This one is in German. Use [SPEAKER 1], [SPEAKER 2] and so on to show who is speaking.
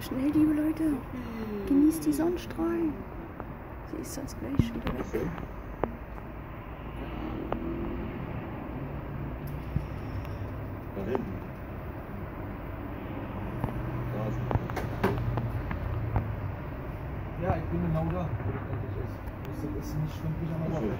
[SPEAKER 1] Schnell, liebe Leute. Genießt die Sonnenstrahlen. Sie ist sonst gleich schon wieder weg.
[SPEAKER 2] Da hinten. Da ist
[SPEAKER 3] Ja, ich bin genau da, wo das eigentlich ist. Das ist nicht schwindelig aber. der